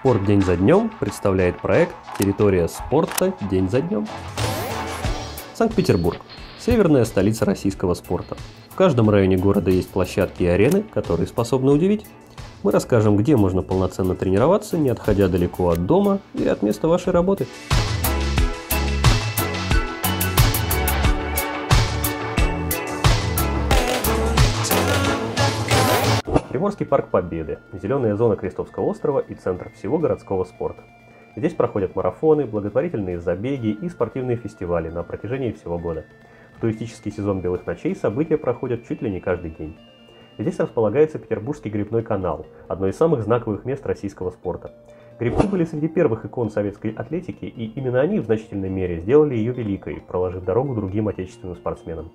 Спорт день за днем представляет проект «Территория спорта день за днем». Санкт-Петербург – северная столица российского спорта. В каждом районе города есть площадки и арены, которые способны удивить. Мы расскажем, где можно полноценно тренироваться, не отходя далеко от дома или от места вашей работы. Приморский парк Победы, зеленая зона Крестовского острова и центр всего городского спорта. Здесь проходят марафоны, благотворительные забеги и спортивные фестивали на протяжении всего года. В туристический сезон белых ночей события проходят чуть ли не каждый день. Здесь располагается Петербургский грибной канал, одно из самых знаковых мест российского спорта. Грибцы были среди первых икон советской атлетики, и именно они в значительной мере сделали ее великой, проложив дорогу другим отечественным спортсменам.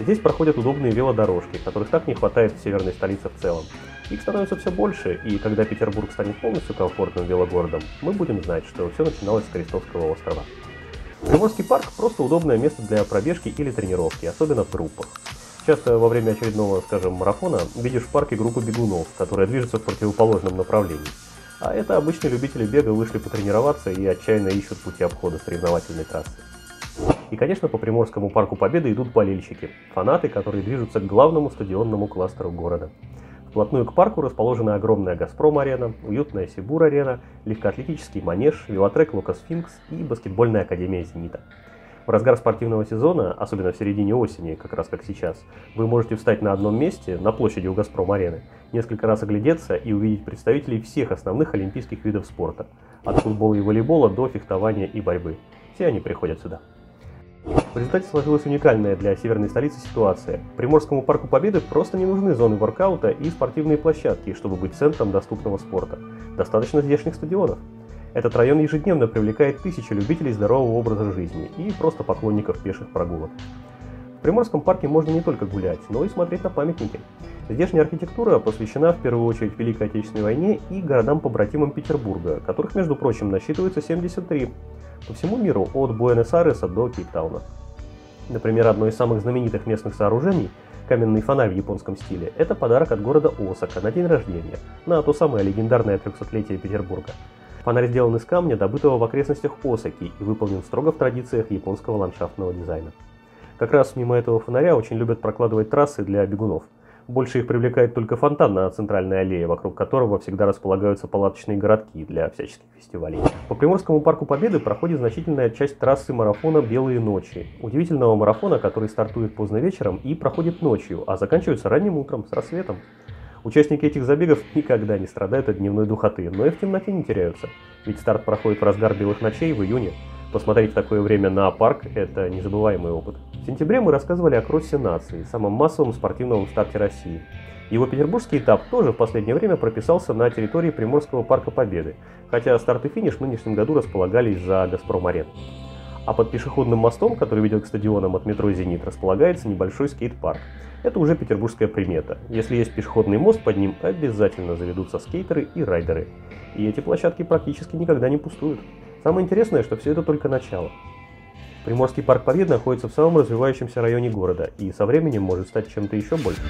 Здесь проходят удобные велодорожки, которых так не хватает в северной столице в целом. Их становится все больше, и когда Петербург станет полностью комфортным велогородом, мы будем знать, что все начиналось с Крестовского острова. Приморский парк – просто удобное место для пробежки или тренировки, особенно в группах. Часто во время очередного, скажем, марафона видишь в парке группу бегунов, которые движутся в противоположном направлении. А это обычные любители бега вышли потренироваться и отчаянно ищут пути обхода соревновательной трассы. И, конечно, по Приморскому парку Победы идут болельщики, фанаты, которые движутся к главному стадионному кластеру города. Вплотную к парку расположена огромная «Газпром-арена», уютная «Сибур-арена», легкоатлетический манеж, велотрек «Лукасфинкс» и баскетбольная академия «Зенита». В разгар спортивного сезона, особенно в середине осени, как раз как сейчас, вы можете встать на одном месте, на площади у «Газпром-арены», несколько раз оглядеться и увидеть представителей всех основных олимпийских видов спорта, от футбола и волейбола до фехтования и борьбы. Все они приходят сюда. В результате сложилась уникальная для северной столицы ситуация. Приморскому парку Победы просто не нужны зоны воркаута и спортивные площадки, чтобы быть центром доступного спорта. Достаточно здешних стадионов. Этот район ежедневно привлекает тысячи любителей здорового образа жизни и просто поклонников пеших прогулок. В Приморском парке можно не только гулять, но и смотреть на памятники. Здешняя архитектура посвящена в первую очередь Великой Отечественной войне и городам-побратимам Петербурга, которых, между прочим, насчитывается 73 по всему миру от Буэнос-Айреса до Кейптауна. Например, одно из самых знаменитых местных сооружений – каменный фонарь в японском стиле – это подарок от города Осака на день рождения, на то самое легендарное 300-летие Петербурга. Фонарь сделан из камня, добытого в окрестностях Осаки и выполнен строго в традициях японского ландшафтного дизайна. Как раз мимо этого фонаря очень любят прокладывать трассы для бегунов – больше их привлекает только фонтан на центральной аллее, вокруг которого всегда располагаются палаточные городки для всяческих фестивалей. По Приморскому парку Победы проходит значительная часть трассы марафона «Белые ночи». Удивительного марафона, который стартует поздно вечером и проходит ночью, а заканчивается ранним утром, с рассветом. Участники этих забегов никогда не страдают от дневной духоты, но и в темноте не теряются. Ведь старт проходит в разгар белых ночей в июне. Посмотреть в такое время на парк – это незабываемый опыт. В сентябре мы рассказывали о кроссе нации, самом массовом спортивном старте России. Его петербургский этап тоже в последнее время прописался на территории Приморского парка Победы, хотя старт и финиш в нынешнем году располагались за «Газпром-арен». А под пешеходным мостом, который ведет к стадионам от метро «Зенит», располагается небольшой скейт-парк. Это уже петербургская примета. Если есть пешеходный мост под ним, обязательно заведутся скейтеры и райдеры. И эти площадки практически никогда не пустуют. Самое интересное, что все это только начало. Приморский парк Побед находится в самом развивающемся районе города и со временем может стать чем-то еще больше.